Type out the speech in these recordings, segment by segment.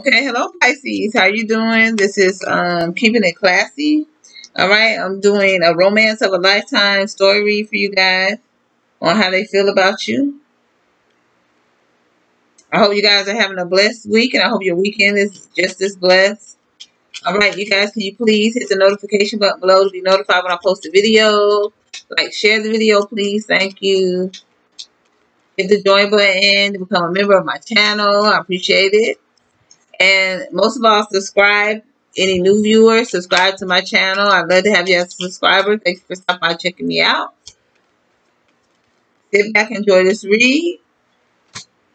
Okay, hello Pisces. How you doing? This is um keeping it classy. All right, I'm doing a romance of a lifetime story for you guys on how they feel about you. I hope you guys are having a blessed week and I hope your weekend is just as blessed. All right, you guys, can you please hit the notification button below to be notified when I post a video? Like, share the video, please. Thank you. Hit the join button to become a member of my channel. I appreciate it. And most of all, subscribe. Any new viewers, subscribe to my channel. I'd love to have you as a subscriber. Thanks for stopping by checking me out. Sit back, enjoy this read.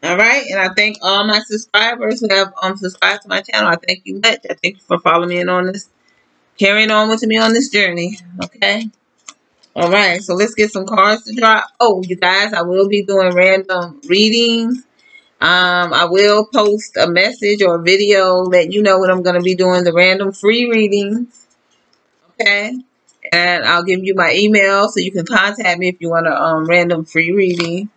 All right, and I thank all my subscribers who have um subscribed to my channel. I thank you much. I thank you for following me in on this, carrying on with me on this journey. Okay. All right, so let's get some cards to drop. Oh, you guys, I will be doing random readings um, I will post a message or a video let you know what I'm going to be doing the random free readings. Okay. And I'll give you my email so you can contact me if you want a um, random free reading.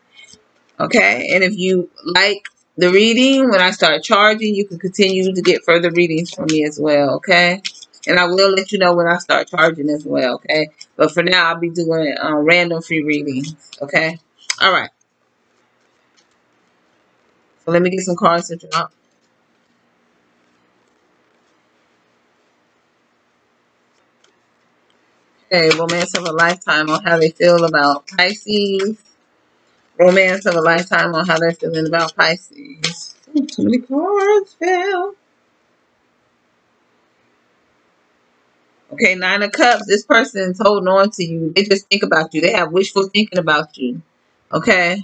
Okay. And if you like the reading, when I start charging, you can continue to get further readings from me as well. Okay. And I will let you know when I start charging as well. Okay. But for now, I'll be doing uh, random free readings. Okay. All right. So let me get some cards to drop. Okay, romance of a lifetime on how they feel about Pisces. Romance of a lifetime on how they're feeling about Pisces. Ooh, too many cards fell. Okay, Nine of Cups. This person's holding on to you. They just think about you. They have wishful thinking about you. Okay.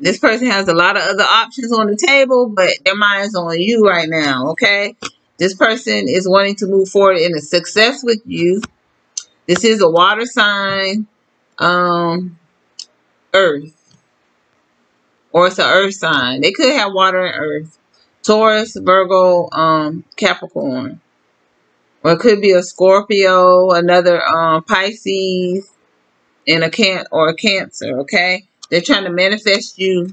This person has a lot of other options on the table, but their mind's on you right now, okay? This person is wanting to move forward in a success with you. This is a water sign, um, earth. Or it's an earth sign. They could have water and earth. Taurus, Virgo, um, Capricorn. Or it could be a Scorpio, another um, Pisces, and a can or a Cancer, okay? They're trying to manifest you.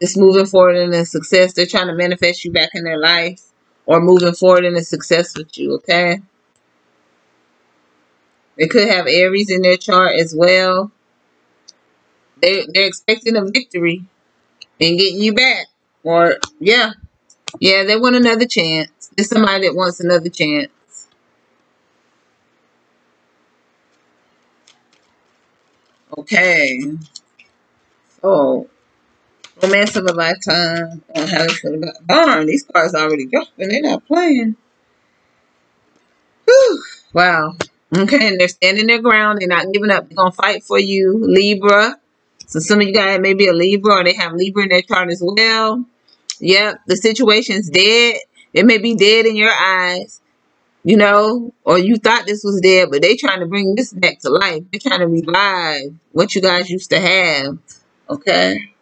It's moving forward in a success. They're trying to manifest you back in their life or moving forward in a success with you, okay? They could have Aries in their chart as well. They, they're expecting a victory and getting you back. Or, yeah. Yeah, they want another chance. There's somebody that wants another chance. Okay. Oh, romance of a lifetime on how feel about. Darn, these cards already dropping. They're not playing. Whew. Wow. Okay, and they're standing their ground. They're not giving up. They're gonna fight for you, Libra. So some of you guys may be a Libra, or they have Libra in their chart as well. Yep, the situation's dead. It may be dead in your eyes, you know, or you thought this was dead, but they trying to bring this back to life. They're trying to revive what you guys used to have. Okay.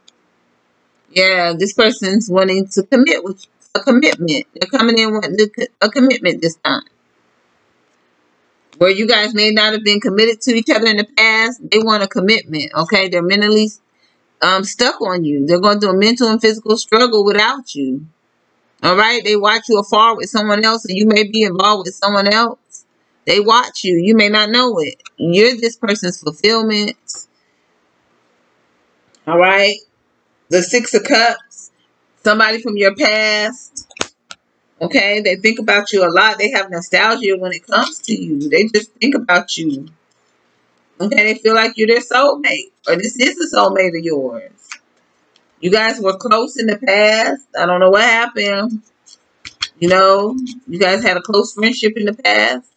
Yeah, this person's wanting to commit with a commitment. They're coming in with a commitment this time. Where you guys may not have been committed to each other in the past, they want a commitment. Okay, they're mentally um, stuck on you. They're going through a mental and physical struggle without you. All right, they watch you afar with someone else, and you may be involved with someone else. They watch you. You may not know it. You're this person's fulfillment. All right. The Six of Cups. Somebody from your past. Okay. They think about you a lot. They have nostalgia when it comes to you. They just think about you. Okay. They feel like you're their soulmate. Or this is a soulmate of yours. You guys were close in the past. I don't know what happened. You know, you guys had a close friendship in the past.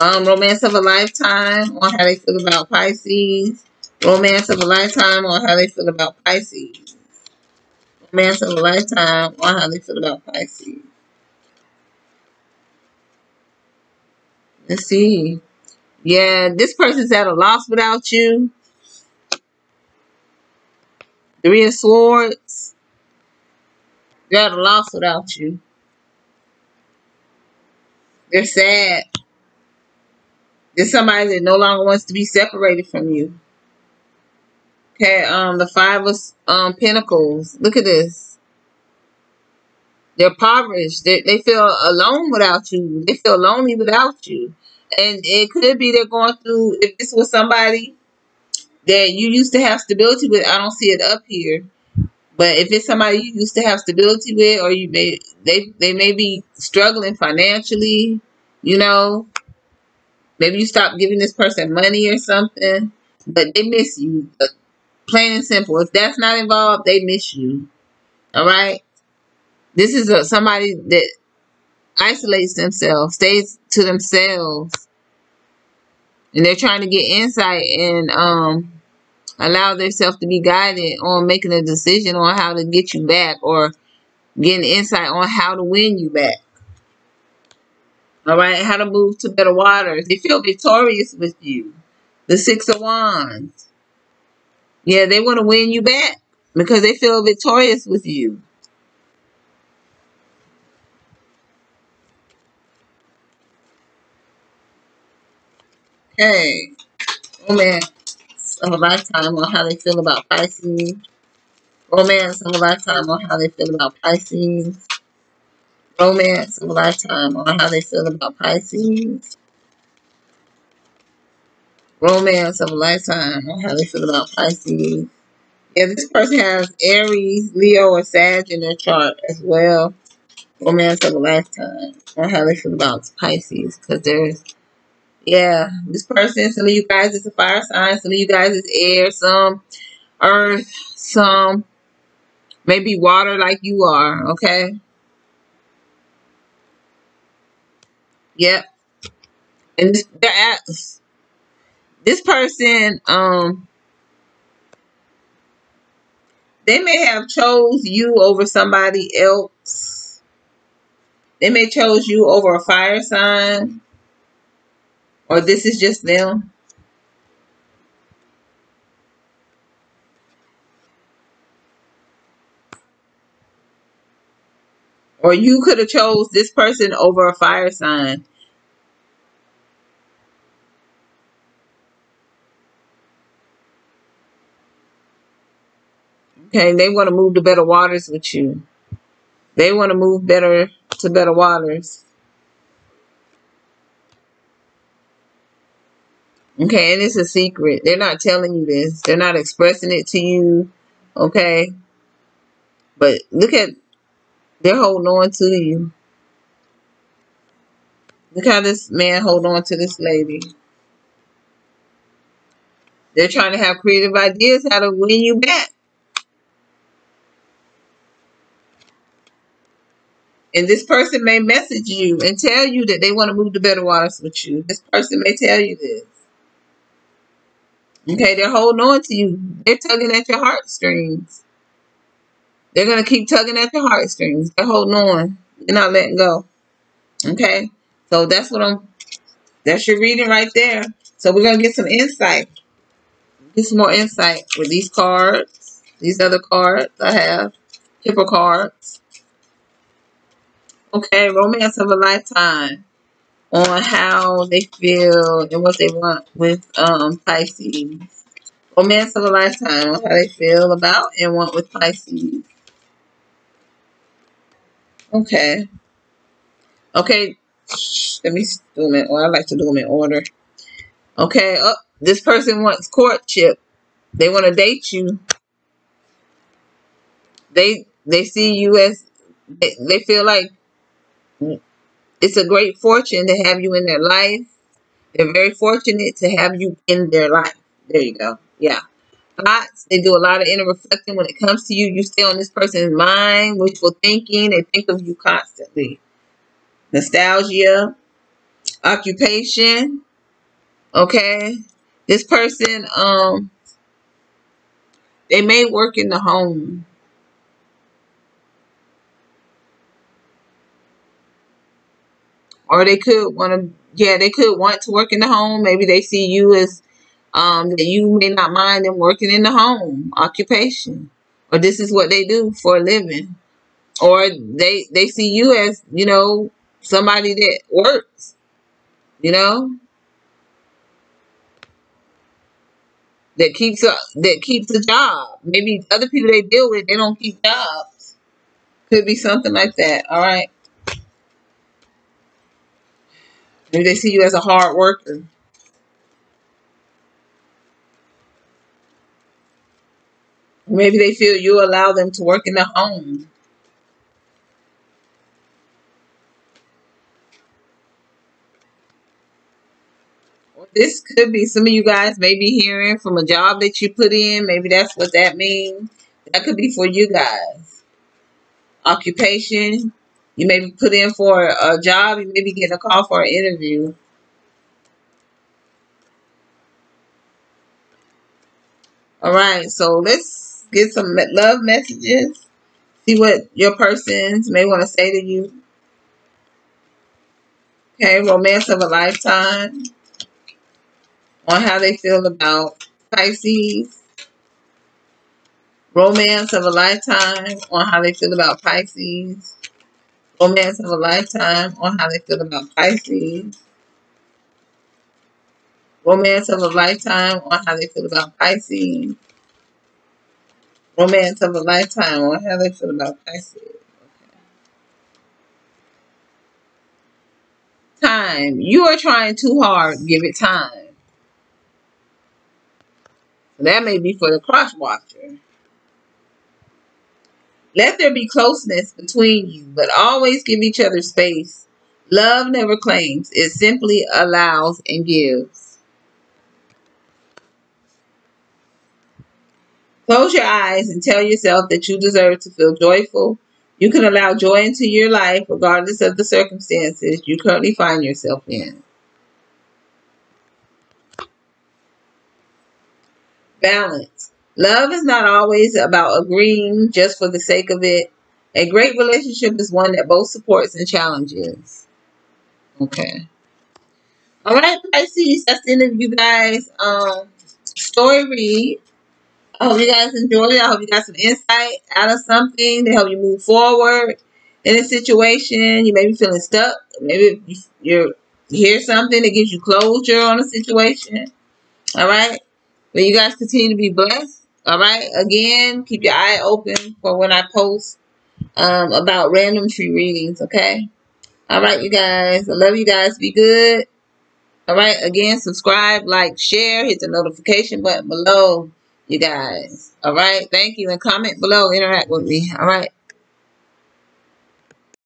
Um, romance of a lifetime on how they feel about Pisces. Romance of a lifetime on how they feel about Pisces. Romance of a lifetime on how they feel about Pisces. Let's see. Yeah, this person's at a loss without you. Three of Swords. They're at a loss without you. They're sad. There's somebody that no longer wants to be separated from you. Okay, um, the five of um Pentacles. Look at this. They're impoverished. They, they feel alone without you. They feel lonely without you. And it could be they're going through, if this was somebody that you used to have stability with, I don't see it up here. But if it's somebody you used to have stability with, or you may they they may be struggling financially, you know, maybe you stop giving this person money or something, but they miss you. Plain and simple. If that's not involved, they miss you. All right. This is a, somebody that isolates themselves, stays to themselves, and they're trying to get insight and um allow themselves to be guided on making a decision on how to get you back or getting insight on how to win you back. All right, how to move to better waters. They feel victorious with you. The Six of Wands. Yeah, they want to win you back because they feel victorious with you. Okay. Romance oh of a lifetime on how they feel about Pisces. Romance of a lifetime on how they feel about Pisces. Romance of a lifetime on how they feel about Pisces. Romance of a lifetime how they feel about Pisces. Yeah, this person has Aries, Leo, or Sag in their chart as well. Romance of a lifetime how they feel about Pisces. Because there's yeah, this person, some of you guys is a fire sign, some of you guys is air, some earth, some maybe water like you are, okay? Yep. And this, this person, um, they may have chose you over somebody else. They may chose you over a fire sign. Or this is just them? Or you could have chose this person over a fire sign. Okay, they want to move to better waters with you. They want to move better to better waters. Okay, and it's a secret. They're not telling you this. They're not expressing it to you. Okay. But look at, they're holding on to you. Look how this man hold on to this lady. They're trying to have creative ideas how to win you back. And this person may message you and tell you that they want to move to better waters with you. This person may tell you this. Okay, they're holding on to you. They're tugging at your heartstrings. They're going to keep tugging at your heartstrings. They're holding on. They're not letting go. Okay? So that's what I'm, that's your reading right there. So we're going to get some insight. Get some more insight with these cards. These other cards I have. Kipper cards. Okay, romance of a lifetime on how they feel and what they want with um, Pisces. Romance of a lifetime on how they feel about and want with Pisces. Okay. Okay. Let me do them in order. I like to do them in order. Okay. Oh, this person wants courtship. They want to date you. They they see you as they, they feel like it's a great fortune to have you in their life. They're very fortunate to have you in their life. There you go. Yeah. Lots. They do a lot of inner reflecting when it comes to you. You stay on this person's mind, wishful thinking. They think of you constantly. Nostalgia. Occupation. Okay. This person, um, they may work in the home. Or they could want to yeah they could want to work in the home. Maybe they see you as um that you may not mind them working in the home occupation. Or this is what they do for a living. Or they they see you as you know somebody that works you know? That keeps a that keeps a job. Maybe other people they deal with they don't keep jobs. Could be something like that. All right. Maybe they see you as a hard worker. Maybe they feel you allow them to work in the home. This could be some of you guys may be hearing from a job that you put in. Maybe that's what that means. That could be for you guys. Occupation. You may be put in for a job. You may be getting a call for an interview. All right, so let's get some love messages. See what your persons may want to say to you. Okay, romance of a lifetime. On how they feel about Pisces. Romance of a lifetime on how they feel about Pisces. Romance of a lifetime on how they feel about Pisces. Romance of a lifetime on how they feel about Pisces. Romance of a lifetime on how they feel about Pisces. Time. You are trying too hard. Give it time. That may be for the cross watcher. Let there be closeness between you, but always give each other space. Love never claims, it simply allows and gives. Close your eyes and tell yourself that you deserve to feel joyful. You can allow joy into your life regardless of the circumstances you currently find yourself in. Balance. Love is not always about agreeing just for the sake of it. A great relationship is one that both supports and challenges. Okay. All right, Pisces, that's the end of you guys. Um, story read. I hope you guys enjoyed it. I hope you got some insight out of something to help you move forward in a situation. You may be feeling stuck. Maybe you hear something that gives you closure on a situation. All right. But you guys continue to be blessed. All right. Again, keep your eye open for when I post um, about random tree readings. Okay. All right, you guys. I love you guys. Be good. All right. Again, subscribe, like, share, hit the notification button below, you guys. All right. Thank you. And comment below. Interact with me. All right.